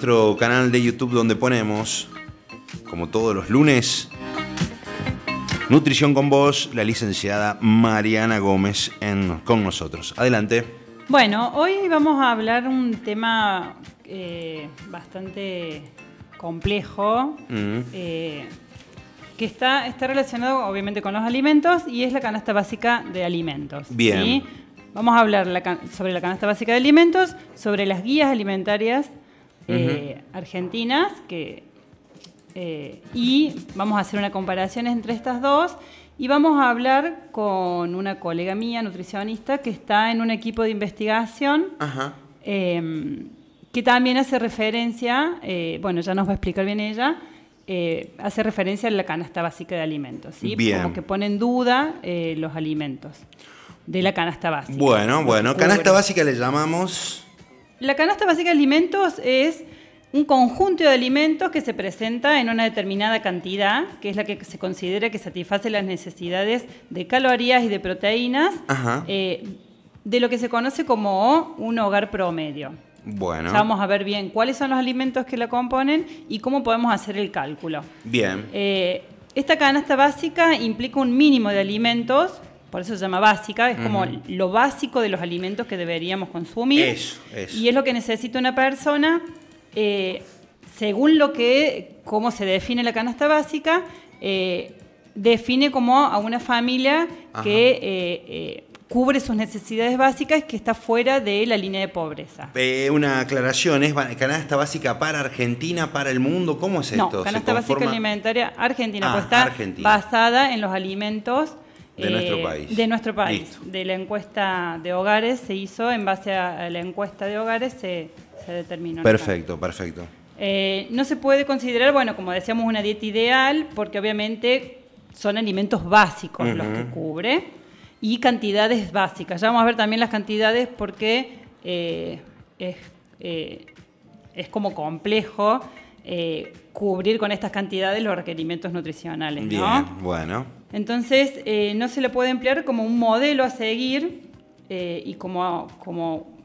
nuestro canal de YouTube donde ponemos, como todos los lunes, Nutrición con vos, la licenciada Mariana Gómez en, con nosotros. Adelante. Bueno, hoy vamos a hablar un tema eh, bastante complejo, mm. eh, que está, está relacionado obviamente con los alimentos y es la canasta básica de alimentos. Bien. Vamos a hablar sobre la canasta básica de alimentos, sobre las guías alimentarias eh, argentinas, que eh, y vamos a hacer una comparación entre estas dos y vamos a hablar con una colega mía, nutricionista, que está en un equipo de investigación em, que también hace referencia, eh, bueno, ya nos va a explicar bien ella, eh, hace referencia a la canasta básica de alimentos, ¿sí? Como que pone en duda los alimentos de la canasta básica. Bueno, bueno, canasta básica le llamamos... La canasta básica de alimentos es un conjunto de alimentos que se presenta en una determinada cantidad, que es la que se considera que satisface las necesidades de calorías y de proteínas, eh, de lo que se conoce como un hogar promedio. Bueno. vamos a ver bien cuáles son los alimentos que la componen y cómo podemos hacer el cálculo. Bien. Eh, esta canasta básica implica un mínimo de alimentos, por eso se llama básica, es como lo básico de los alimentos que deberíamos consumir. Eso, eso. Y es lo que necesita una persona eh, según lo que, cómo se define la canasta básica, eh, define como a una familia que eh, cubre sus necesidades básicas que está fuera de la línea de pobreza. una aclaración, ¿es canasta básica para Argentina, para el mundo? ¿Cómo es esto? No, canasta básica alimentaria argentina, pues está basada en los alimentos de nuestro país. De nuestro país. De la encuesta de hogares se hizo, en base a la encuesta de hogares se se determinó. Perfecto, perfecto. Eh, no se puede considerar, bueno, como decíamos, una dieta ideal, porque obviamente son alimentos básicos los que cubre y cantidades básicas. Ya vamos a ver también las cantidades porque eh, eh, es, como complejo cubrir con estas cantidades los requerimientos nutricionales. Bien, bueno. Entonces, no se le puede emplear como un modelo a seguir y como, como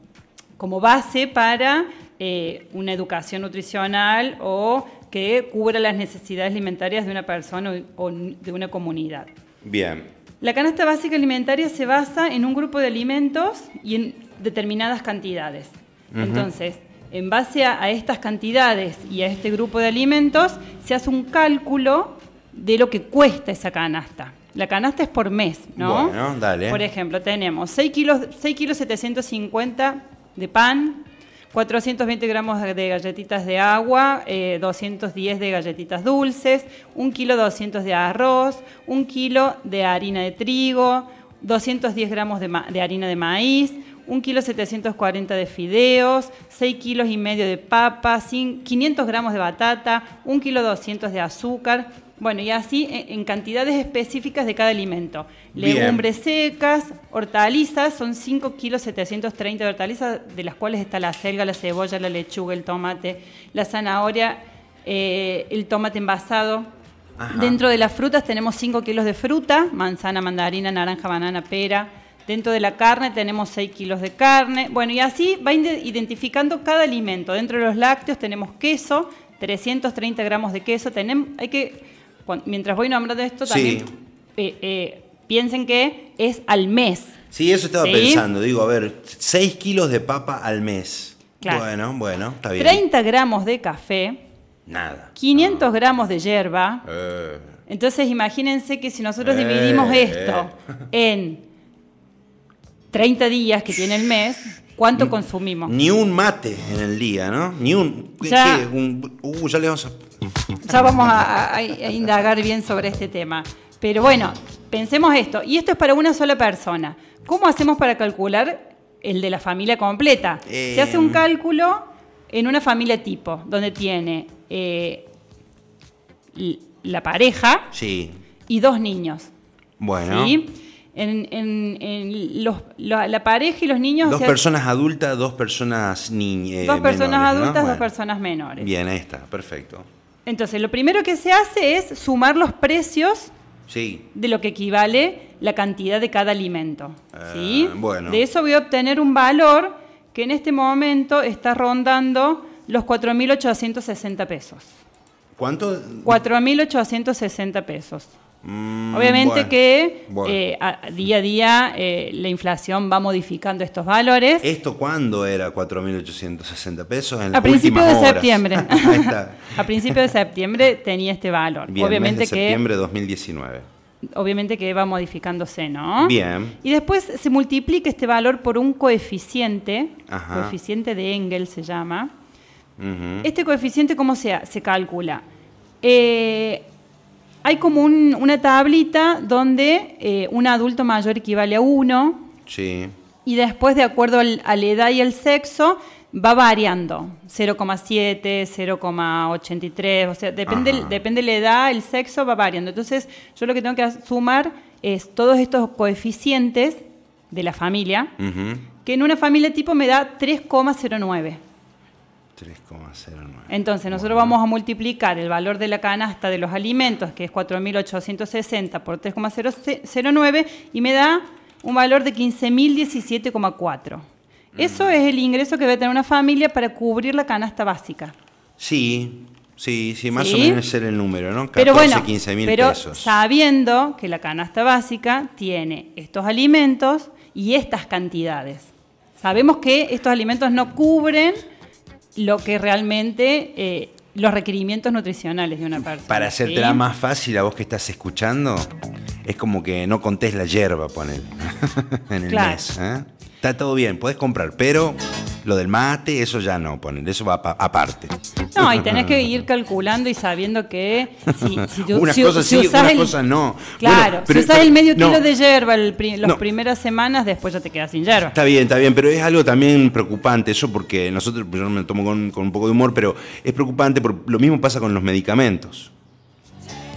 como base para eh, una educación nutricional o que cubra las necesidades alimentarias de una persona o de una comunidad. Bien. La canasta básica alimentaria se basa en un grupo de alimentos y en determinadas cantidades. Entonces, en base a, estas cantidades y a este grupo de alimentos, se hace un cálculo de lo que cuesta esa canasta. La canasta es por mes, ¿no? Bueno, dale. Por ejemplo, tenemos 6 kilos, 6 kilos 750 de pan, 420 gramos de galletitas de agua, 210 eh, de galletitas dulces, 1 kilo 200 de arroz, 1 kilo de harina de trigo, 210 gramos de, harina de maíz, 1 kilo 740 de fideos, 6 kilos y medio de papas, 500 gramos de batata, 1 kilo 200 de azúcar, bueno, y así en cantidades específicas de cada alimento. Legumbres secas, hortalizas, son 5 kilos 730 de hortalizas, de las cuales está la selga, la cebolla, la lechuga, el tomate, la zanahoria, eh, el tomate envasado. Dentro de las frutas tenemos 5 kilos de fruta, manzana, mandarina, naranja, banana, pera. Dentro de la carne tenemos 6 kilos de carne. Bueno, y así va identificando cada alimento. Dentro de los lácteos tenemos queso, 330 gramos de queso. Tenemos, hay que mientras voy nombrando esto, también eh, eh, piensen que es al mes. Sí, eso estaba pensando. Digo, a ver, 6 kilos de papa al mes. Bueno, bueno, está bien. 30 gramos de café. Nada. 500 gramos de hierba. Eh. Entonces, imagínense que si nosotros dividimos esto en 30 días que tiene el mes, ¿cuánto consumimos? Ni un mate en el día, ¿no? Ni un. Ya, uh, ya le vamos a ya vamos a, indagar bien sobre este tema. Pero bueno, pensemos esto. Y esto es para una sola persona. ¿Cómo hacemos para calcular el de la familia completa? Se hace un eh. cálculo en una familia tipo, donde tiene eh, la pareja y dos niños. Bueno. En, la pareja y los niños. Dos personas adultas, dos personas niñas. dos personas adultas, dos personas menores. Bien, ahí está, perfecto. Entonces, lo primero que se hace es sumar los precios de lo que equivale la cantidad de cada alimento. Eh, bueno. De eso voy a obtener un valor que en este momento está rondando los 4.860 pesos. ¿Cuánto? 4.860 pesos. Mm, Obviamente que eh, día a día eh, la inflación va modificando estos valores. ¿Esto cuándo era 4.860 pesos? a principios de septiembre. a principios de septiembre tenía este valor. Obviamente mes de septiembre de 2019. Obviamente que va modificándose, ¿no? Bien. Y después se multiplica este valor por un coeficiente, coeficiente de Engel se llama. Este coeficiente, ¿cómo se, se calcula? Eh, hay como una tablita donde eh, un adulto mayor equivale a uno. Sí. Y después, de acuerdo al, a la edad y el sexo, va variando. 0,7, 0,83, o sea, depende, depende de la edad, el sexo va variando. Entonces, yo lo que tengo que sumar es todos estos coeficientes de la familia, que en una familia tipo me da 3,09. 3,09. Entonces, nosotros vamos a multiplicar el valor de la canasta de los alimentos, que es 4.860 por 3,09, y me da un valor de 15.017,4. Eso mm. es el ingreso que debe tener una familia para cubrir la canasta básica. Sí, sí, sí, más o menos es el número, ¿no? 14, pero bueno, 15 mil pero sabiendo que la canasta básica tiene estos alimentos y estas cantidades. Sabemos que estos alimentos no cubren lo que realmente eh, los requerimientos nutricionales de una persona. Para hacértela más fácil a vos que estás escuchando, es como que no contés la hierba, poner en el mes. ¿eh? Está todo bien, puedes comprar, pero lo del mate, eso ya no, ponen, eso va aparte. No, y tenés que ir calculando y sabiendo que si, si, unas cosas sí, unas cosas no. Claro, si usas el medio kilo de hierba las primeras semanas, después ya te quedas sin hierba. Está bien, está bien, pero es algo también preocupante eso porque nosotros, yo me lo tomo con, con un poco de humor, pero es preocupante porque lo mismo pasa con los medicamentos.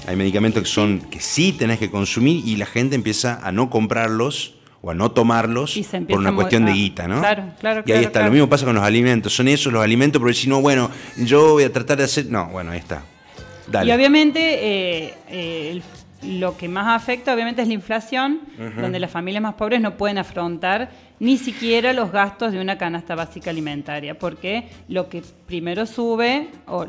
Hay medicamentos que son que sí tenés que consumir y la gente empieza a no comprarlos o a no tomarlos por una cuestión de guita, ¿no? Claro, claro. Y ahí está, lo mismo pasa con los alimentos, son esos los alimentos, pero si no, bueno, yo voy a tratar de hacer, no, bueno, ahí está. Dale. Y obviamente eh, eh, lo que más afecta obviamente es la inflación, donde las familias más pobres no pueden afrontar ni siquiera los gastos de una canasta básica alimentaria, porque lo que primero sube, o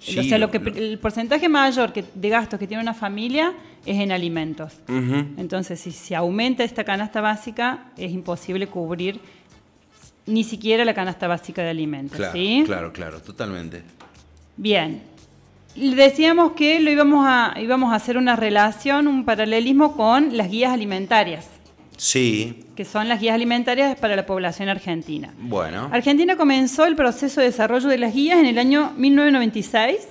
o sea, lo que, el porcentaje mayor que, de gastos que tiene una familia es en alimentos. Entonces, si se aumenta esta canasta básica, es imposible cubrir ni siquiera la canasta básica de alimentos. Claro, claro, claro, totalmente. Bien. Decíamos que lo íbamos a, íbamos a hacer una relación, un paralelismo con las guías alimentarias. Sí. Que son las guías alimentarias para la población argentina. Bueno. Argentina comenzó el proceso de desarrollo de las guías en el año 1996,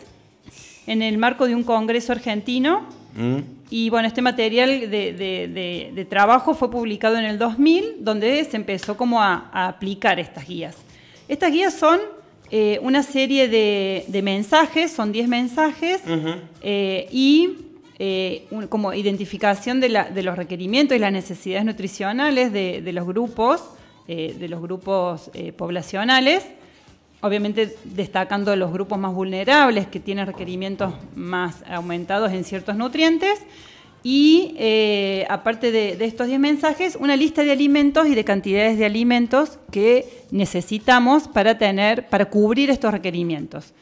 en el marco de un congreso argentino. Mm. Y bueno, este material de, trabajo fue publicado en el 2000, donde se empezó como a, aplicar estas guías. Estas guías son eh, una serie de, mensajes, son 10 mensajes, eh, y eh, como identificación de, los requerimientos y las necesidades nutricionales de, los grupos, eh, de los grupos eh, poblacionales, obviamente destacando los grupos más vulnerables que tienen requerimientos más aumentados en ciertos nutrientes. Y aparte de, estos 10 mensajes, una lista de alimentos y de cantidades de alimentos que necesitamos para tener, para cubrir estos requerimientos.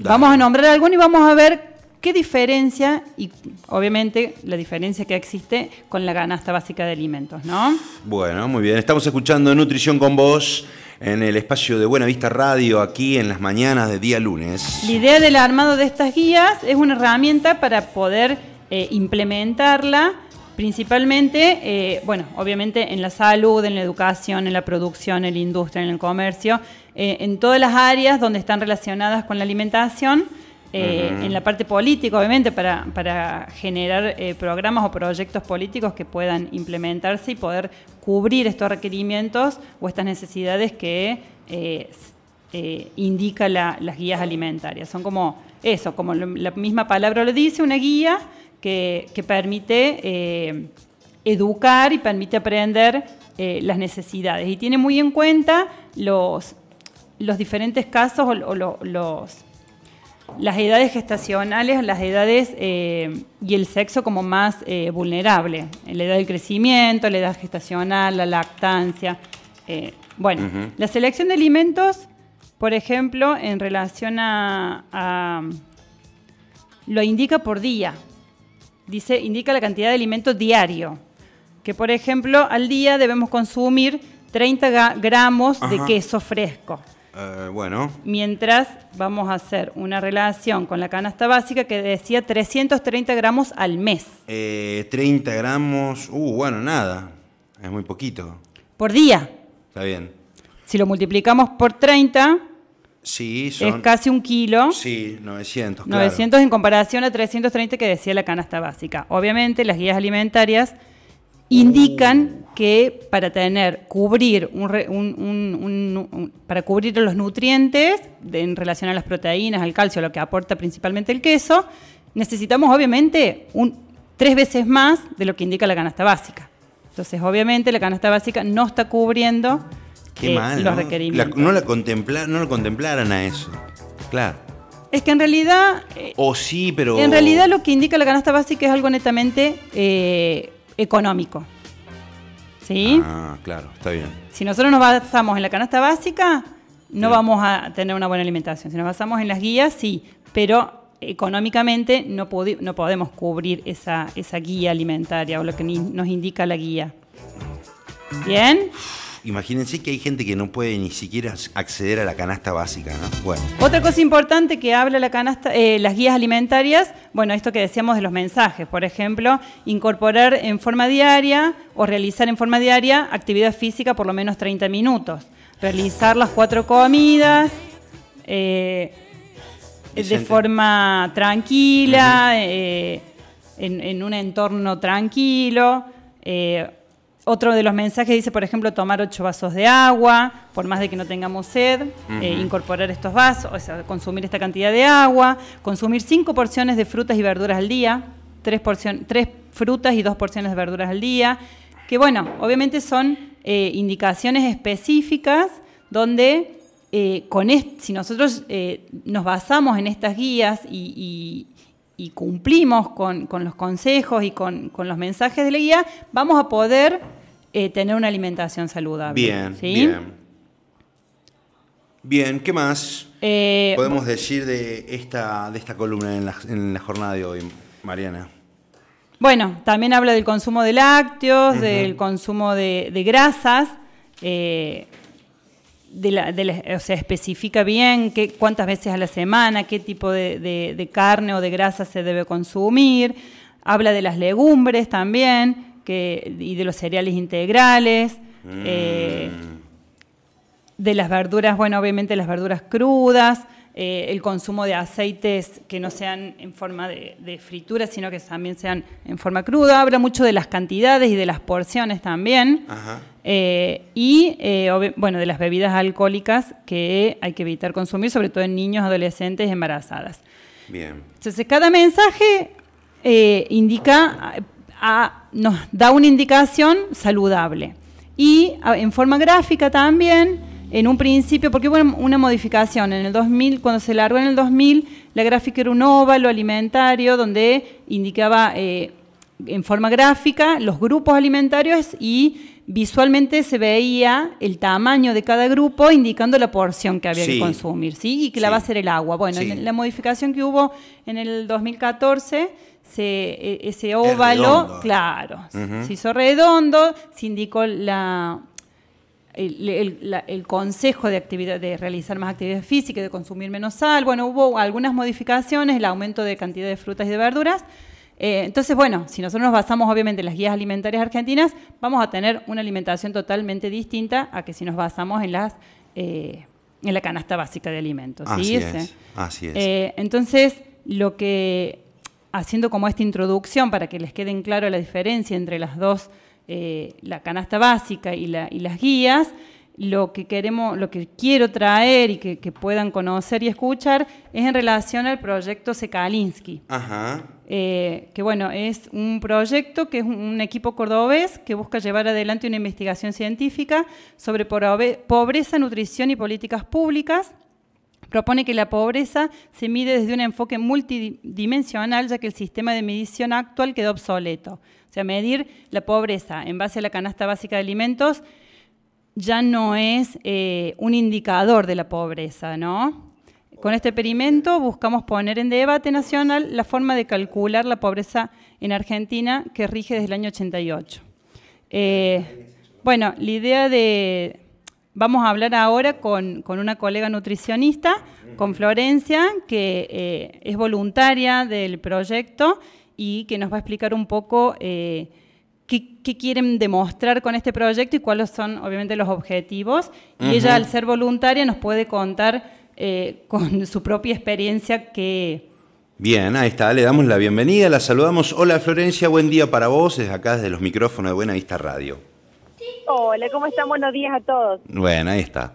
Vamos a nombrar algunos y vamos a ver ¿Qué diferencia, y obviamente la diferencia que existe con la canasta básica de alimentos, ¿no? Bueno, muy bien. Estamos escuchando Nutrición con Vos en el espacio de Buena Vista Radio, aquí en las mañanas de día lunes. La idea del armado de estas guías es una herramienta para poder eh, implementarla principalmente, eh, bueno, obviamente en la salud, en la educación, en la producción, en la industria, en el comercio, eh, en todas las áreas donde están relacionadas con la alimentación eh, en la parte política, obviamente, para, generar eh, programas o proyectos políticos que puedan implementarse y poder cubrir estos requerimientos o estas necesidades que eh, indica las guías alimentarias. Son como eso, como la misma palabra lo dice, una guía que, permite educar y permite aprender las necesidades. Y tiene muy en cuenta los, los diferentes casos o, los las edades gestacionales, las edades eh, y el sexo como más eh, vulnerable. La edad del crecimiento, la edad gestacional, la lactancia. Eh, bueno, la selección de alimentos por ejemplo, en relación a, lo indica por día. Dice, indica la cantidad de alimento diario. Que, por ejemplo, al día debemos consumir 30 gramos de queso fresco. Eh, bueno. Mientras vamos a hacer una relación con la canasta básica que decía 330 gramos al mes. 30 eh, gramos, uh, bueno, nada. Es muy poquito. Por día. Está bien. Si lo multiplicamos por 30, Sí, Es casi un kilo. Sí, 900, 900 en comparación a 330 que decía la canasta básica. Obviamente las guías alimentarias indican que para tener, cubrir, un, para cubrir los nutrientes en relación a las proteínas, al calcio, lo que aporta principalmente el queso, necesitamos obviamente tres veces más de lo que indica la canasta básica. Entonces, obviamente, la canasta básica no está cubriendo Qué mal, los ¿no? requerimientos. no, la contempla, no lo contemplaran a eso. Claro. Es que en realidad. Eh, o sí, pero. En realidad lo que indica la canasta básica es algo netamente eh, económico. ¿Sí? Ah, claro, está bien. Si nosotros nos basamos en la canasta básica, no vamos a tener una buena alimentación. Si nos basamos en las guías, sí. Pero económicamente no, no podemos cubrir esa, esa guía alimentaria o lo que nos indica la guía. ¿Bien? Imagínense que hay gente que no puede ni siquiera acceder a la canasta básica, ¿no? Bueno. Otra cosa importante que habla la canasta, eh, las guías alimentarias, bueno, esto que decíamos de los mensajes, por ejemplo, incorporar en forma diaria o realizar en forma diaria actividad física por lo menos 30 minutos, realizar las cuatro comidas. Eh, de forma tranquila, eh, en, un entorno tranquilo. Otro de los mensajes dice, por ejemplo, tomar ocho vasos de agua, por más de que no tengamos sed, eh, incorporar estos vasos, o sea, consumir esta cantidad de agua, consumir cinco porciones de frutas y verduras al día, tres, tres frutas y dos porciones de verduras al día, que bueno, obviamente son eh, indicaciones específicas donde eh, con si nosotros nos basamos en estas guías y, cumplimos con, los consejos y con, con, los mensajes de la guía, vamos a poder eh, tener una alimentación saludable. Bien, bien. Bien, ¿qué más eh, podemos decir de esta, de esta columna en la, jornada de hoy, Mariana? Bueno, también habla del consumo de lácteos, del consumo de, grasas. Eh, o sea, especifica bien qué, cuántas veces a la semana, qué tipo de, carne o de grasa se debe consumir. Habla de las legumbres también y de los cereales integrales, mm. eh, de las verduras, bueno, obviamente las verduras crudas, eh, el consumo de aceites que no sean en forma de, fritura, sino que también sean en forma cruda. Habla mucho de las cantidades y de las porciones también. Eh, y, bueno, de las bebidas alcohólicas que hay que evitar consumir, sobre todo en niños, adolescentes y embarazadas. Bien. Entonces, cada mensaje indica nos da una indicación saludable. Y en forma gráfica también, en un principio, porque hubo una modificación. En el 2000, cuando se largó en el 2000, la gráfica era un óvalo alimentario donde indicaba eh, en forma gráfica los grupos alimentarios y visualmente se veía el tamaño de cada grupo indicando la porción que había que consumir, ¿sí? Y que la va a ser el agua. Bueno, la modificación que hubo en el 2014 e, ese óvalo, claro, se hizo redondo, se indicó la, el, consejo de, actividad, de realizar más actividad física, de consumir menos sal. Bueno, hubo algunas modificaciones, el aumento de cantidad de frutas y de verduras. Eh, entonces, bueno, si nosotros nos basamos obviamente en las guías alimentarias argentinas, vamos a tener una alimentación totalmente distinta a que si nos basamos en las eh, en la canasta básica de alimentos. Así es. Así es. Eh, entonces, lo que haciendo como esta introducción para que les queden claro la diferencia entre las dos, eh, la canasta básica y, las guías, lo que queremos, lo que quiero traer y que, puedan conocer y escuchar es en relación al proyecto Sekalinsky. Eh, que bueno, es un proyecto que es un equipo cordobés que busca llevar adelante una investigación científica sobre pobreza, nutrición y políticas públicas propone que la pobreza se mide desde un enfoque multidimensional, ya que el sistema de medición actual quedó obsoleto. O sea, medir la pobreza en base a la canasta básica de alimentos ya no es eh, un indicador de la pobreza, ¿no? Con este experimento buscamos poner en debate nacional la forma de calcular la pobreza en Argentina que rige desde el año 88. Eh, bueno, la idea de... Vamos a hablar ahora con, una colega nutricionista, con Florencia, que eh, es voluntaria del proyecto y que nos va a explicar un poco eh, qué, quieren demostrar con este proyecto y cuáles son, obviamente, los objetivos. Y ella, al ser voluntaria, nos puede contar con su propia experiencia que Bien, ahí está, le damos la bienvenida, la saludamos. Hola Florencia, buen día para vos, desde acá desde los micrófonos de Buena Vista Radio. Hola, ¿cómo están? Buenos días a todos. Bueno, ahí está.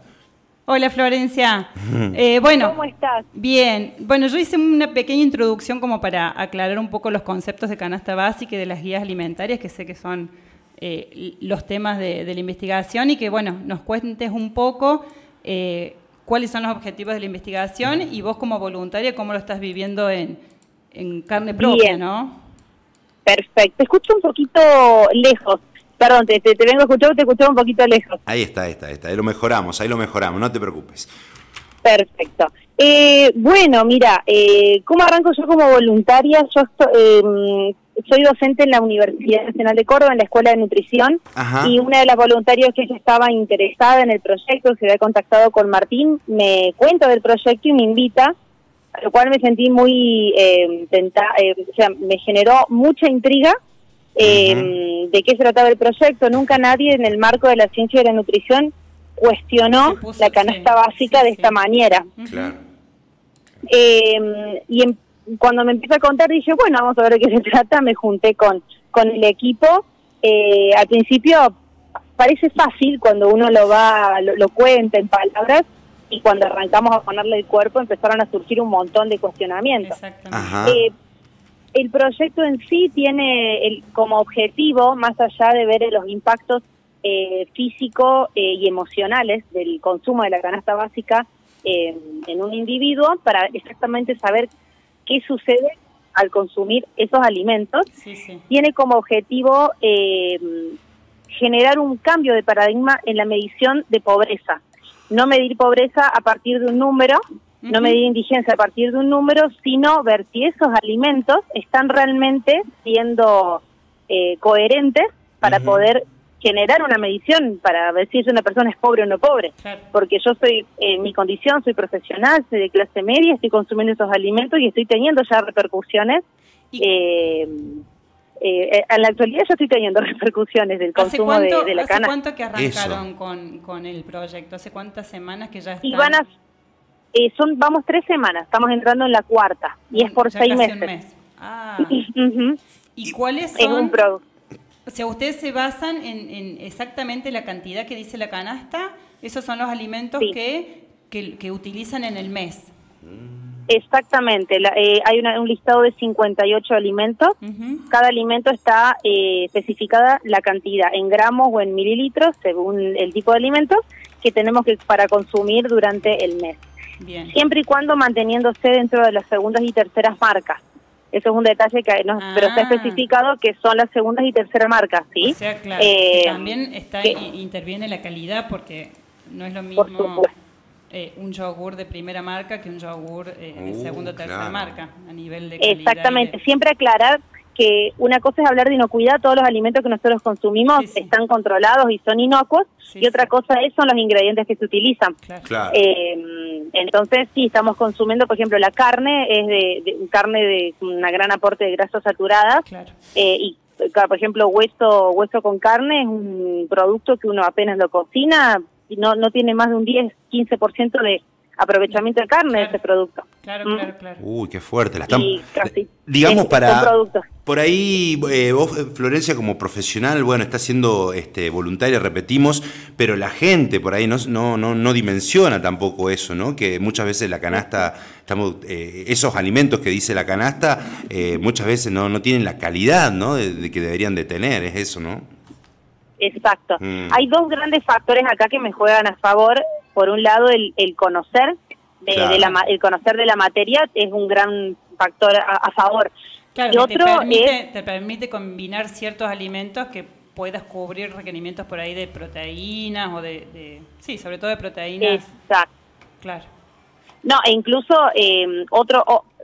Hola Florencia. Eh, bueno, ¿Cómo estás? Bien. Bueno, yo hice una pequeña introducción como para aclarar un poco los conceptos de canasta básica y de las guías alimentarias, que sé que son eh, los temas de, la investigación y que, bueno, nos cuentes un poco eh, cuáles son los objetivos de la investigación y vos como voluntaria, cómo lo estás viviendo en, carne propia, ¿no? Perfecto. Te escucho un poquito lejos. Perdón, te, te, vengo a escuchar, te escucho un poquito lejos. Ahí está, ahí está, ahí está. Ahí lo mejoramos, ahí lo mejoramos, no te preocupes. Perfecto. Eh, bueno, mira, eh, ¿cómo arranco yo como voluntaria? Yo eh, soy docente en la Universidad Nacional de Córdoba, en la Escuela de Nutrición, y una de las voluntarias que estaba interesada en el proyecto, se había contactado con Martín, me cuenta del proyecto y me invita, a lo cual me sentí muy eh, eh o sea, me generó mucha intriga eh, de qué se trataba el proyecto. Nunca nadie en el marco de la ciencia de la nutrición cuestionó la canasta básica de esta manera. Claro. Eh, y en, cuando me empieza a contar dije, bueno, vamos a ver de qué se trata, me junté con, con el equipo. Eh, al principio parece fácil cuando uno lo va, lo, cuenta en palabras, y cuando arrancamos a ponerle el cuerpo empezaron a surgir un montón de cuestionamientos. Eh, el proyecto en sí tiene el, como objetivo, más allá de ver los impactos eh, físicos eh, y emocionales del consumo de la canasta básica en un individuo, para exactamente saber qué sucede al consumir esos alimentos, tiene como objetivo eh, generar un cambio de paradigma en la medición de pobreza. No medir pobreza a partir de un número, no medir indigencia a partir de un número, sino ver si esos alimentos están realmente siendo eh, coherentes para poder generar una medición para ver si una persona es pobre o no pobre. Porque yo soy, en mi condición, soy profesional, soy de clase media, estoy consumiendo esos alimentos y estoy teniendo ya repercusiones. Eh, eh, en la actualidad yo estoy teniendo repercusiones del consumo de, la ¿hace cana. cuánto que arrancaron con, con, el proyecto? ¿Hace cuántas semanas que ya están? Y van a, eh, son, vamos tres semanas, estamos entrando en la cuarta y es por seis meses. Ah. ¿Y cuáles son? un o sea, ustedes se basan en, exactamente la cantidad que dice la canasta. Esos son los alimentos que, que, utilizan en el mes. Exactamente. Eh, hay un listado de 58 alimentos. Cada alimento está eh, especificada la cantidad en gramos o en mililitros, según el tipo de alimentos que tenemos que para consumir durante el mes. Siempre y cuando manteniéndose dentro de las segundas y terceras marcas. Eso es un detalle que no, pero está ah. especificado que son las segundas y terceras marcas, ¿sí? O sea, claro, eh, también está interviene la calidad porque no es lo mismo eh, un yogur de primera marca que un yogur eh, de uh, segunda o tercera marca a nivel de calidad. Exactamente, siempre aclarar que una cosa es hablar de inocuidad, todos los alimentos que nosotros consumimos están controlados y son inocuos, y otra cosa es son los ingredientes que se utilizan. Eh, entonces, sí, estamos consumiendo, por ejemplo, la carne es de, carne de una gran aporte de grasas saturadas, eh, y por ejemplo, hueso, hueso con carne es un producto que uno apenas lo cocina y no, no tiene más de un 10, 15% de aprovechamiento de carne de ese producto. Claro, ¿Mm? claro, claro. Uy, qué fuerte. La están, digamos, para... Por ahí, eh, vos, eh, Florencia, como profesional, bueno, está siendo este, voluntaria, repetimos, pero la gente por ahí no, no, no, dimensiona tampoco eso, ¿no? Que muchas veces la canasta, estamos, eh, esos alimentos que dice la canasta, muchas veces no, no tienen la calidad, ¿no? De, que deberían de tener, es eso, ¿no? Exacto. Mm. Hay dos grandes factores acá que me juegan a favor por un lado el, el conocer de, la, el conocer de la materia es un gran factor a, favor claro y otro te permite, te permite combinar ciertos alimentos que puedas cubrir requerimientos por ahí de proteínas o de, sí, sobre todo de proteínas. Exacto. Claro. No, e incluso eh, otro,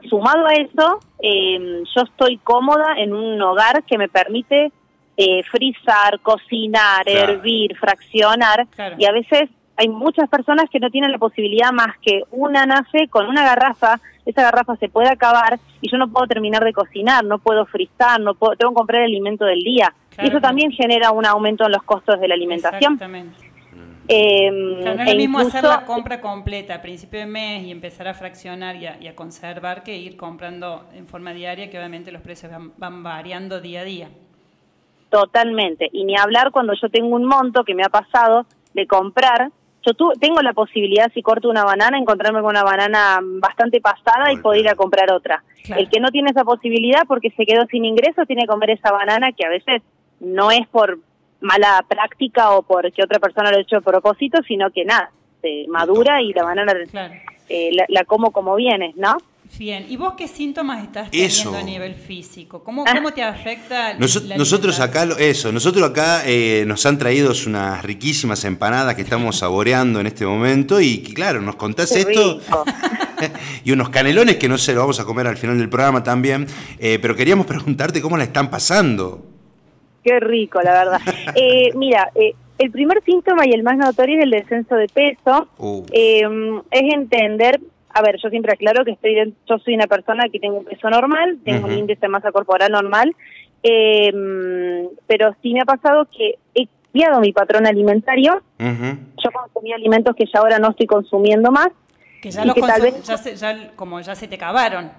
sumado a eso, eh, yo estoy cómoda en un hogar que me permite eh, frizar, cocinar, hervir, fraccionar, y a veces hay muchas personas que no tienen la posibilidad más que una nace con una garrafa, esa garrafa se puede acabar y yo no puedo terminar de cocinar, no puedo frizar, no puedo, tengo que comprar el alimento del día. y eso también genera un aumento en los costos de la alimentación. Exactamente. Eh, no es lo mismo hacer la compra completa a principio de mes y empezar a fraccionar y a, conservar que ir comprando en forma diaria, que obviamente los precios van variando día a día. Totalmente. Y ni hablar cuando yo tengo un monto que me ha pasado de comprar yo tengo la posibilidad, si corto una banana, encontrarme con una banana bastante pasada y poder ir a comprar otra. El que no tiene esa posibilidad porque se quedó sin ingreso tiene que comer esa banana que a veces no es por mala práctica o porque otra persona lo ha hecho a propósito, sino que nada, se madura y la banana eh, la, como como viene, ¿no? Bien, ¿y vos qué síntomas estás teniendo a nivel físico? ¿Cómo, ah. cómo te afecta Nosotros acá, eso, nosotros acá eh, nos han traído unas riquísimas empanadas que estamos saboreando en este momento y claro, nos contás esto y unos canelones que no sé, lo vamos a comer al final del programa también, eh, pero queríamos preguntarte cómo la están pasando. Qué rico, la verdad. Eh, mira, el primer síntoma y el más notorio es el descenso de peso. Uh. es entender a ver, yo siempre aclaro que estoy yo soy una persona que tengo un peso normal, tengo un índice de masa corporal normal, em, pero sí me ha pasado que he cambiado mi patrón alimentario. Yo consumí alimentos que ya ahora no estoy consumiendo más. Que ya los tal vez... ya, como ya se te acabaron.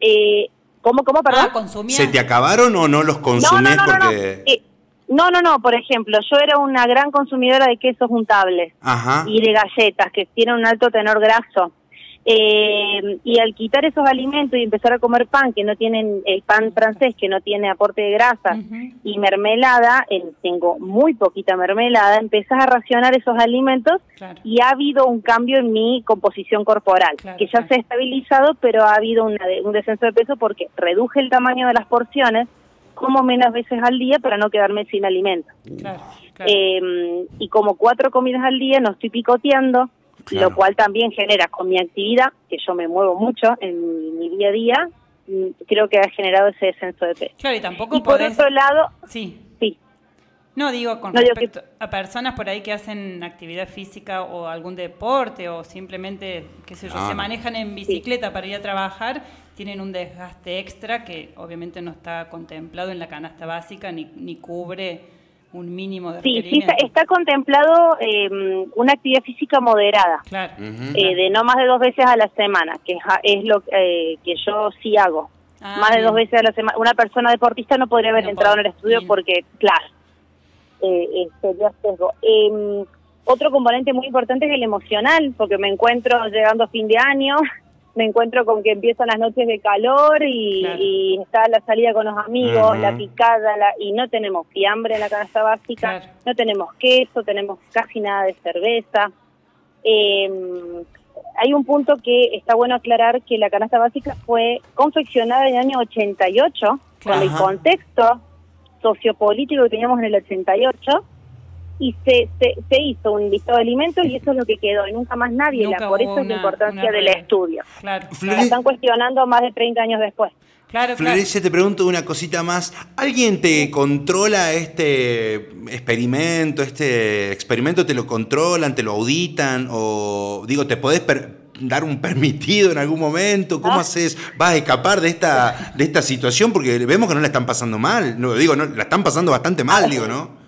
Eh, ¿Cómo, cómo, perdón? Ah, ¿Se te acabaron o no los consumís porque...? Eh, no, no, no, por ejemplo, yo era una gran consumidora de quesos untables y de galletas que tienen un alto tenor graso. Eh, y al quitar esos alimentos y empezar a comer pan que no tienen, el pan francés que no tiene aporte de grasa y mermelada, tengo muy poquita mermelada, empezás a racionar esos alimentos y ha habido un cambio en mi composición corporal, que ya se ha estabilizado, pero ha habido un descenso de peso porque reduje el tamaño de las porciones, como menos veces al día para no quedarme sin alimento. Eh, y como cuatro comidas al día no estoy picoteando, lo cual también genera con mi actividad, que yo me muevo mucho en mi, día a día, mm, creo que ha generado ese descenso de peso. Claro, y tampoco por otro lado, sí. No, digo, con respecto a personas por ahí que hacen actividad física o algún deporte o simplemente, qué sé yo, se ah. manejan en bicicleta para ir a trabajar, tienen un desgaste extra que obviamente no está contemplado en la canasta básica ni, ni cubre un mínimo de Sí, sí está, contemplado em, una actividad física moderada, claro. Eh, de no más de dos veces a la semana, que es, lo eh, que yo sí hago. Ah, más de dos veces a la semana. Una persona deportista no podría haber entrado en el estudio porque, claro, eh, sería sesgo. Em, otro componente muy importante es el emocional, porque me encuentro llegando a fin de año, me encuentro con que empiezan las noches de calor y, está la salida con los amigos, la picada, y no tenemos fiambre en la canasta básica, no tenemos queso, tenemos casi nada de cerveza. Em, hay un punto que está bueno aclarar que la canasta básica fue confeccionada en el año 88, con el contexto sociopolítico que teníamos en el 88, y se, se, hizo un listado de alimentos y eso es lo que quedó y nunca más nadie la por eso es la importancia del estudio claro, están cuestionando más de 30 años después Claro, Florencia, te pregunto una cosita más. ¿Alguien te controla este experimento? ¿Este experimento te lo controlan, te lo auditan? O digo, ¿te podés dar un permitido en algún momento? ¿Cómo ah. haces? ¿Vas a escapar de esta, de esta situación? Porque vemos que no la están pasando mal. No, digo, no, la están pasando bastante mal, digo, ¿no?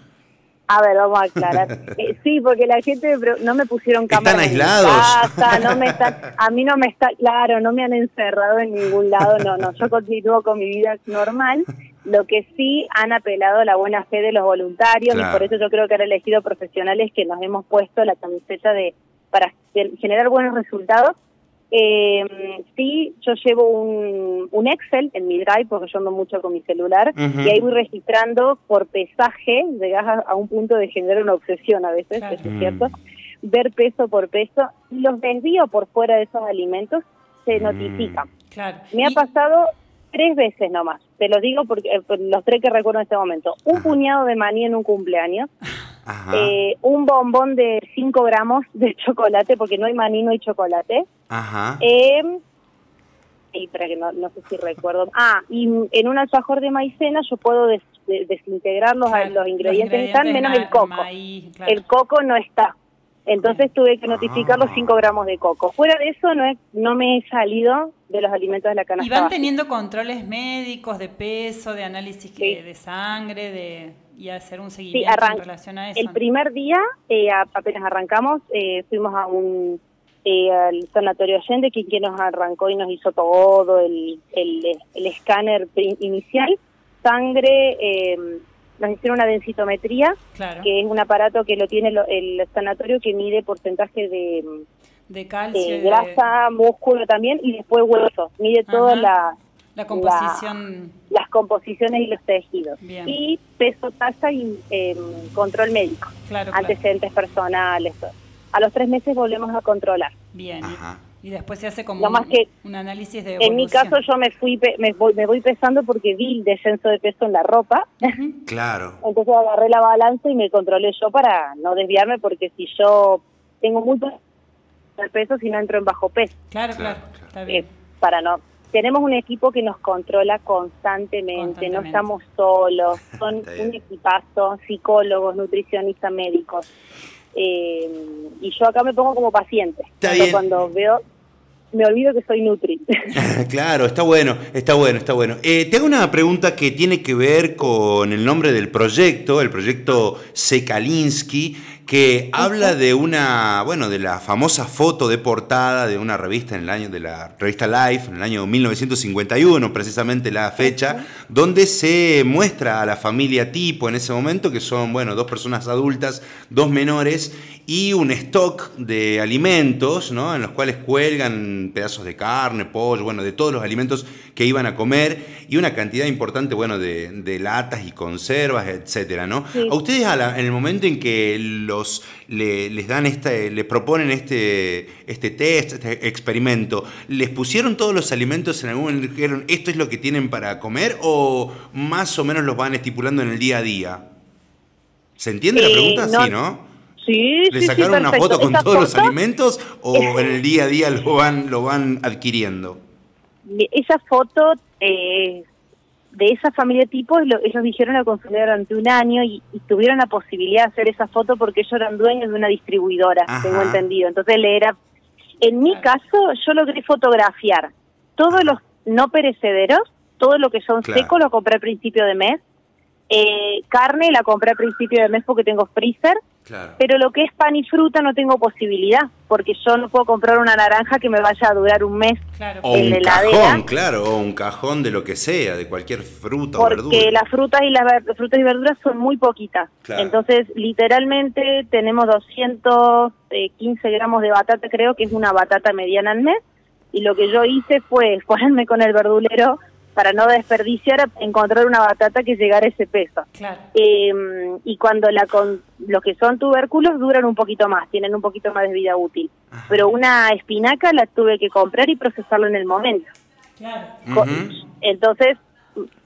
A ver, vamos a aclarar. Eh, sí, porque la gente no me pusieron cámara. Están aislados. no me a mí no me está, claro, no me han encerrado en ningún lado, no, no, yo continúo con mi vida normal. Lo que sí han apelado a la buena fe de los voluntarios y por eso yo creo que han elegido profesionales que nos hemos puesto la camiseta de para generar buenos resultados eh, sí, yo llevo un, un, Excel en mi Drive porque yo ando mucho con mi celular y ahí voy registrando por pesaje, llegas a, un punto de generar una obsesión a veces, es cierto, ver peso por peso y los desvíos por fuera de esos alimentos se mm. notifican. Me ha pasado tres veces nomás. Te lo digo porque eh, los tres que recuerdo en este momento. Un puñado de maní en un cumpleaños. Eh, un bombón de 5 gramos de chocolate, porque no hay maní, no hay chocolate. Ajá. Eh, y para que no, no sé si recuerdo. Ah, y en un alfajor de maicena yo puedo desintegrar los, los, ingredientes, están, menos el coco. El coco no está. Entonces tuve que notificar los 5 gramos de coco. Fuera de eso no, no me he salido de los alimentos de la canasta. ¿Y van teniendo controles médicos de peso, de análisis de sangre, de y hacer un seguimiento en relación a eso? El primer día, eh, apenas arrancamos, eh, fuimos a un eh, al sanatorio Allende, quien, quien nos arrancó y nos hizo todo el, el, el escáner inicial, sangre, eh, nos hicieron una densitometría, que es un aparato que lo tiene el sanatorio que mide porcentaje de, de calcio, grasa, músculo también y después hueso, mide toda la la composición las composiciones y los tejidos y peso, tasa y em, control médico, antecedentes personales. A los tres meses volvemos a controlar. Bien. Y después se hace como un, que un, análisis de En mi caso yo me fui me voy, me voy pesando porque vi el descenso de peso en la ropa. Claro. Entonces agarré la balanza y me controlé yo para no desviarme porque si yo tengo muy peso si no entro en bajo peso. Claro, claro, está bien. Eh, para no tenemos un equipo que nos controla constantemente, no estamos solos, son un equipazo, psicólogos, nutricionistas, médicos. Eh, y yo acá me pongo como paciente. Cuando veo me olvido que soy Nutri. claro, está bueno, está bueno, está bueno. Eh, te hago una pregunta que tiene que ver con el nombre del proyecto, el proyecto Sekalinsky, que habla de una, bueno, de la famosa foto de portada de una revista en el año de la revista Life en el año 1951, precisamente la fecha, donde se muestra a la familia tipo en ese momento que son, bueno, dos personas adultas, dos menores y un stock de alimentos, ¿no? En los cuales cuelgan pedazos de carne, pollo, bueno, de todos los alimentos que iban a comer y una cantidad importante, bueno, de, latas y conservas, etcétera, ¿no? A ustedes en el momento en que los les dan este, les proponen este, este test, este experimento, ¿les pusieron todos los alimentos en algún momento y dijeron esto es lo que tienen para comer o más o menos los van estipulando en el día a día? ¿Se entiende la pregunta? Sí, ¿no? ¿Le sacaron una foto con todos los alimentos o en el día a día lo van, lo van adquiriendo? Esa foto eh, de esa familia tipo, ellos dijeron la consumir durante un año y, tuvieron la posibilidad de hacer esa foto porque ellos eran dueños de una distribuidora, tengo entendido. Entonces le era... En mi caso, yo logré fotografiar todos los no perecederos, todo lo que son secos lo compré al principio de mes, eh, carne la compré al principio de mes porque tengo freezer, pero lo que es pan y fruta no tengo posibilidad, porque yo no puedo comprar una naranja que me vaya a durar un mes o en un la cajón, claro, o un cajón de lo que sea, de cualquier fruta o verdura. Porque las frutas y las frutas y verduras son muy poquitas. Entonces, literalmente tenemos 215 gramos de batata, creo que es una batata mediana al mes, y lo que yo hice fue ponerme con el verdulero para no desperdiciar, encontrar una batata que llegara a ese peso. Em, y cuando la con, los que son tubérculos duran un poquito más, tienen un poquito más de vida útil. Pero una espinaca la tuve que comprar y procesarlo en el momento. Entonces,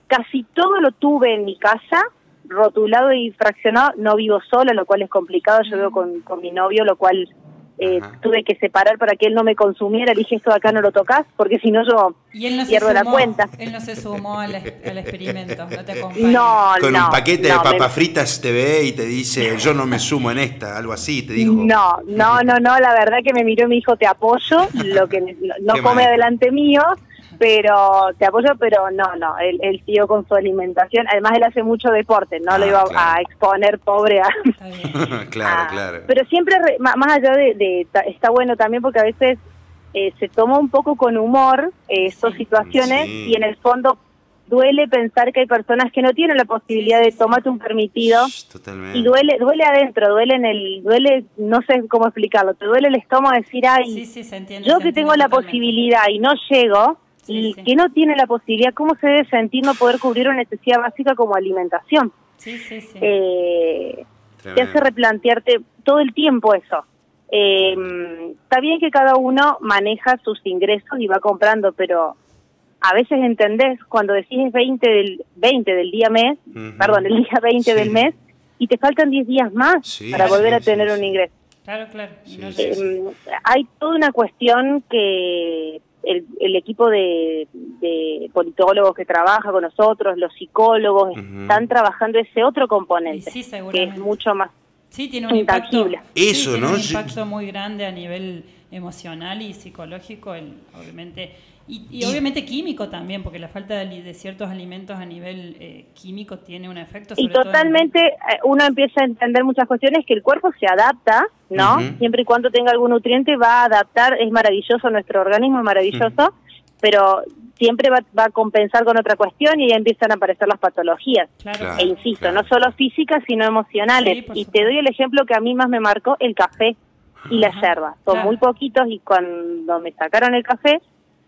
casi todo lo tuve en mi casa, rotulado y fraccionado. No vivo sola, lo cual es complicado. Yo vivo con, con mi novio, lo cual eh, tuve que separar para que él no me consumiera. Le dije, esto de acá no lo tocas, porque si no yo pierdo la cuenta. Él no se sumó al, experimento, no te acompaña. No, Con un paquete de papas fritas te ve y te dice, yo no me sumo en esta, algo así, te dijo. No, no, no, no, la verdad que me miró y me dijo, te apoyo, lo que no come adelante mío pero te apoyo, pero no, no, él, él, siguió con su alimentación. Además, él hace mucho deporte, no lo ah, iba a exponer pobre a. claro, claro. Pero siempre, más allá de, Está bueno también porque a veces eh, se toma un poco con humor eh, estas situaciones y en el fondo duele pensar que hay personas que no tienen la posibilidad de tomarte un permitido. Y duele duele adentro duele en el duele no sé cómo explicarlo te duele el estómago decir ay yo que tengo la posibilidad y no llego y que no tiene la posibilidad, ¿cómo se debe sentir no poder cubrir una necesidad básica como alimentación? Sí, sí, sí. Eh, te hace replantearte todo el tiempo eso. Eh, está bien que cada uno maneja sus ingresos y va comprando, pero a veces entendés cuando decís 20 del 20 del día mes, perdón, el día 20 del mes y te faltan 10 días más para volver a tener un ingreso. Claro, claro. Eh, hay toda una cuestión que el, equipo de, politólogos que trabaja con nosotros, los psicólogos, están trabajando ese otro componente, que es mucho más Sí, tiene un impacto, Eso, ¿no? un impacto muy grande a nivel emocional y psicológico, el, obviamente y, obviamente químico también, porque la falta de, ciertos alimentos a nivel eh, químico tiene un efecto. y totalmente eh, uno empieza a entender muchas cuestiones que el cuerpo se adapta, ¿no? Siempre y cuando tenga algún nutriente va a adaptar, es maravilloso, nuestro organismo es maravilloso, pero siempre va, a compensar con otra cuestión y ya empiezan a aparecer las patologías. Claro. e insisto, no solo físicas, sino emocionales. y te doy el ejemplo que a mí más me marcó, el café y la yerba. Son muy poquitos y cuando me sacaron el café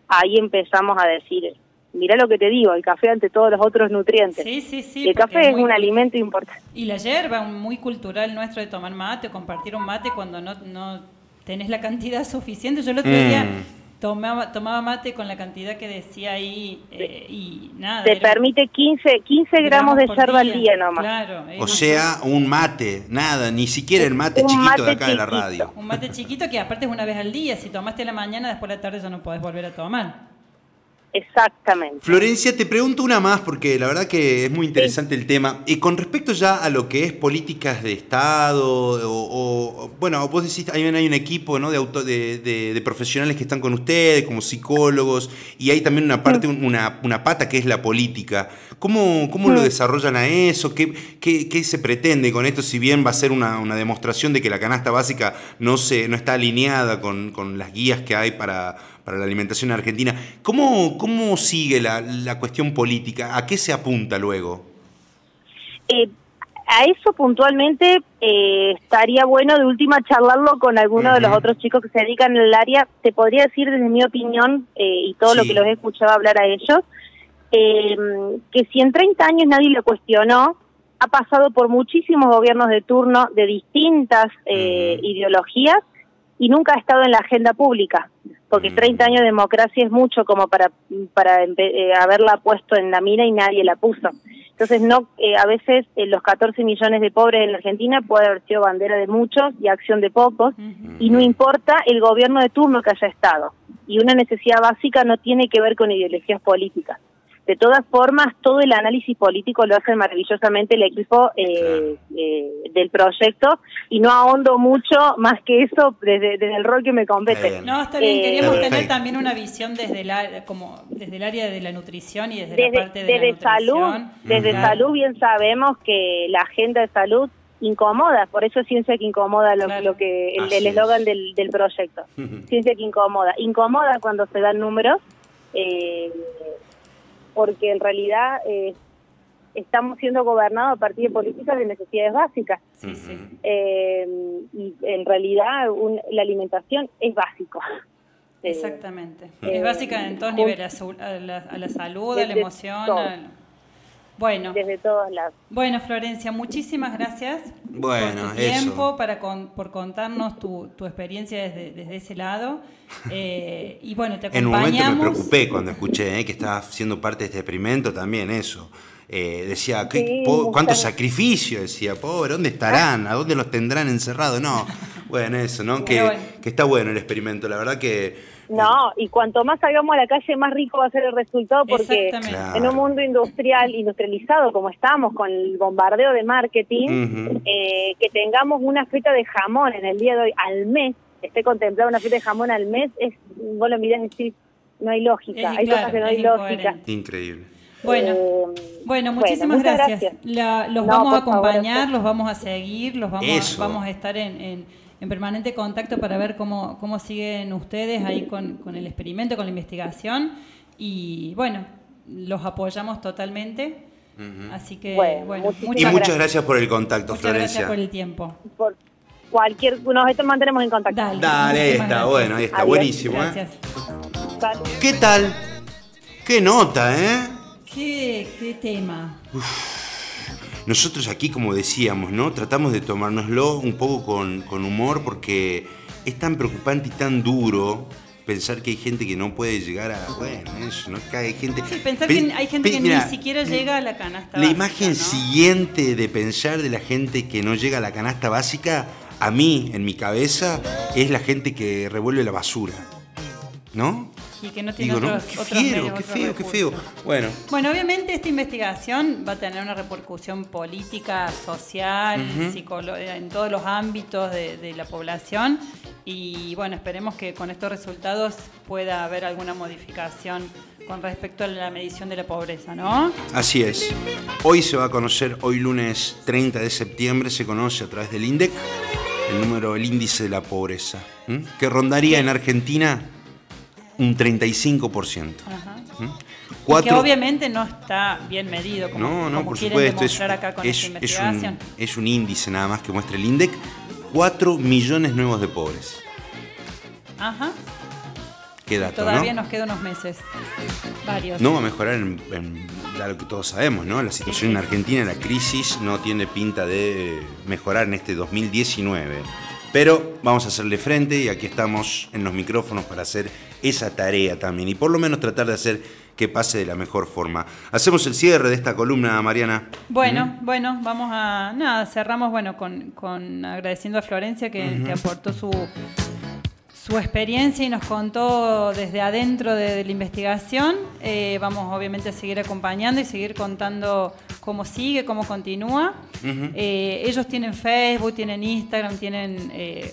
ahí empezamos a decir, mira lo que te digo, el café ante todos los otros nutrientes. Sí, sí, sí. El café es, un alimento importante. Y la hierba, muy cultural nuestro de tomar mate, compartir un mate cuando no, no tenés la cantidad suficiente. Yo el otro día mm. tomaba, tomaba mate con la cantidad que decía ahí eh, y nada. Te permite 15, 15 gramos, de yerba al día nomás. Claro. O sea, un mate, nada, ni siquiera el mate chiquito de acá de la radio. Un mate chiquito que aparte es una vez al día. Si tomaste a la mañana, después de la tarde ya no podés volver a tomar. Exactamente. Florencia, te pregunto una más porque la verdad que es muy interesante el tema. Y con respecto ya a lo que es políticas de Estado, o, bueno, vos decís, hay, hay un equipo ¿no? de, auto, de, de, profesionales que están con ustedes, como psicólogos, y hay también una parte, una, una pata que es la política. ¿Cómo, cómo lo desarrollan a eso? ¿Qué, ¿Qué, qué, se pretende con esto? Si bien va a ser una, una, demostración de que la canasta básica no, se, no está alineada con, con las guías que hay para para la alimentación argentina. ¿Cómo, cómo sigue la, la cuestión política? ¿A qué se apunta luego? Eh, a eso puntualmente eh, estaría bueno de última charlarlo con alguno de los otros chicos que se dedican al área. Te podría decir desde mi opinión eh, y todo lo que los he escuchado hablar a ellos, que si en 30 años nadie lo cuestionó, ha pasado por muchísimos gobiernos de turno de distintas ideologías y nunca ha estado en la agenda pública porque 30 años de democracia es mucho como para, para eh, haberla puesto en la mira y nadie la puso. Entonces, no eh, a veces eh, los 14 millones de pobres en la Argentina puede haber sido bandera de muchos y acción de pocos, y no importa el gobierno de turno que haya estado. Y una necesidad básica no tiene que ver con ideologías políticas. De todas formas, todo el análisis político lo hace maravillosamente el equipo eh, eh, del proyecto y no ahondo mucho más que eso desde, el rol que me compete. No, está bien, queríamos tener también una visión desde, la, como desde el área de la nutrición y desde, la parte de la salud. Desde salud bien sabemos que la agenda de salud incomoda, por eso ciencia que incomoda lo, que el eslogan del, del proyecto. ciencia que incomoda. Incomoda cuando se dan números. Eh, porque en realidad eh, estamos siendo gobernados a partir de políticas de necesidades básicas. Eh, y en realidad la alimentación es básico. Exactamente. es básica en todos niveles, a la, salud, a la emoción. Bueno, desde todos lados. Bueno, Florencia, muchísimas gracias bueno, por tu tiempo, para por contarnos tu, tu experiencia desde, desde, ese lado. Eh, y bueno, te acompañamos. En un momento me preocupé cuando escuché eh, que estabas siendo parte de este experimento también, eso. Eh, decía, ¿qué, ¿cuánto sacrificio? Decía, pobre, ¿dónde estarán? ¿A dónde los tendrán encerrados? No, bueno, eso, ¿no? Que, que está bueno el experimento, la verdad que no, y cuanto más salgamos a la calle, más rico va a ser el resultado, porque en un mundo industrial, industrializado como estamos, con el bombardeo de marketing, eh, que tengamos una feta de jamón en el día de hoy al mes, esté contemplada una feta de jamón al mes, es, vos lo mirás y decís, no hay lógica, hay cosas que no hay lógica. Increíble. Bueno, eh, bueno, muchísimas gracias. los vamos a acompañar, los vamos a seguir, los vamos, vamos a estar en en permanente contacto para ver cómo, cómo siguen ustedes ahí con, con el experimento, con la investigación. Y bueno, los apoyamos totalmente. Así que, bueno, y muchas gracias. por el contacto, muchas Florencia. Gracias por el tiempo. Por cualquier, nos mantenemos en contacto. Dale, Dale está, bueno, ahí está, buenísimo. ¿eh? Gracias. ¿Qué tal? ¿Qué nota, eh? ¿Qué, qué tema? Nosotros aquí, como decíamos, ¿no? Tratamos de tomárnoslo un poco con, humor porque es tan preocupante y tan duro pensar que hay gente que no puede llegar a. Bueno, eso, ¿no? Que hay gente. Sí, pensar que hay gente que ni siquiera llega a la canasta La imagen siguiente de pensar de la gente que no llega a la canasta básica, a mí, en mi cabeza, es la gente que revuelve la basura. ¿No? Y que no tiene otros, qué feo, qué feo, qué feo. Bueno. Bueno, obviamente esta investigación va a tener una repercusión política, social, psicológica, en todos los ámbitos de, la población y bueno, esperemos que con estos resultados pueda haber alguna modificación con respecto a la medición de la pobreza, ¿no? Así es. Hoy se va a conocer, hoy lunes 30 de septiembre, se conoce a través del INDEC el número, el índice de la pobreza, que rondaría en Argentina un 35%. ¿Mm? que obviamente no está bien medido, como, no, no, por supuesto, acá con esta investigación. Es un, índice nada más que muestra el INDEC. 4 millones nuevos de pobres. Ajá. Qué dato, Todavía nos quedan unos meses. Varios. No va a mejorar en, lo que todos sabemos, ¿no? La situación en Argentina, la crisis, no tiene pinta de mejorar en este 2019. Pero vamos a hacerle frente y aquí estamos en los micrófonos para hacer esa tarea también y por lo menos tratar de hacer que pase de la mejor forma. Hacemos el cierre de esta columna, Mariana. Bueno, bueno, vamos a. Nada, cerramos bueno con, agradeciendo a Florencia que, aportó su, su experiencia y nos contó desde adentro de, la investigación. Eh, vamos obviamente a seguir acompañando y seguir contando cómo sigue, cómo continúa. Eh, ellos tienen Facebook, tienen Instagram, tienen eh,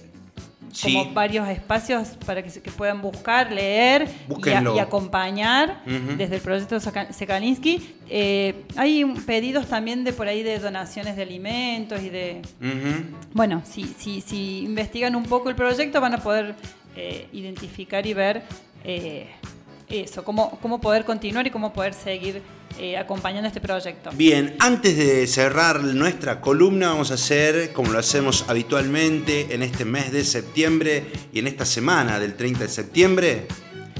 como varios espacios para que, puedan buscar, leer y, acompañar desde el proyecto Sekalinsky. Eh, hay pedidos también de por ahí de donaciones de alimentos y de... Bueno, si, si, si investigan un poco el proyecto van a poder identificar y ver eso, cómo, cómo poder continuar y cómo poder seguir eh, acompañando este proyecto. Bien, antes de cerrar nuestra columna, vamos a hacer, como lo hacemos habitualmente en este mes de septiembre y en esta semana del 30 de septiembre,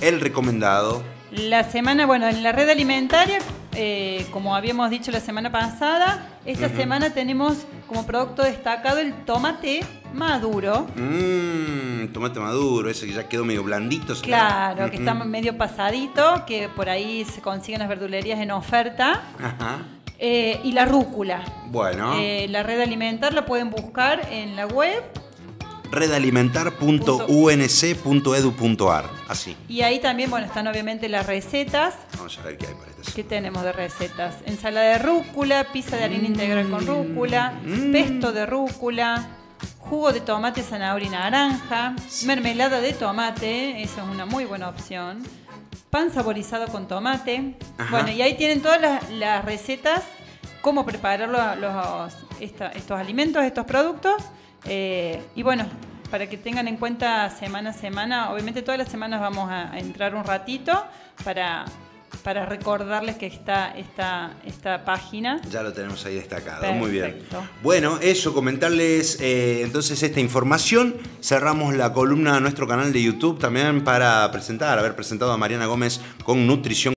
el recomendado. La semana, bueno, en la red alimentaria, eh, como habíamos dicho la semana pasada, esta semana tenemos como producto destacado el tomate maduro. Mmm, tomate maduro, ese que ya quedó medio blandito. Claro, que está medio pasadito, que por ahí se consiguen las verdulerías en oferta. Ajá. Eh, y la rúcula. Bueno. Eh, la red alimentar la pueden buscar en la web redalimentar.unc.edu.ar. Así. Y ahí también, bueno, están obviamente las recetas. Vamos a ver qué hay para estas. ¿Qué tenemos de recetas? Ensalada de rúcula, pizza de harina integral con rúcula, mm. pesto de rúcula, jugo de tomate, zanahoria y naranja, mermelada de tomate, esa es una muy buena opción. Pan saborizado con tomate. Bueno, y ahí tienen todas las, recetas, cómo preparar los, estos alimentos, estos productos. Eh, y bueno, para que tengan en cuenta semana a semana, obviamente todas las semanas vamos a, entrar un ratito para, para recordarles que está esta, esta página. Ya lo tenemos ahí destacado, muy bien. Bueno, eso, comentarles eh, entonces esta información. Cerramos la columna a nuestro canal de YouTube también para presentar, haber presentado a Mariana Gómez con Nutrición.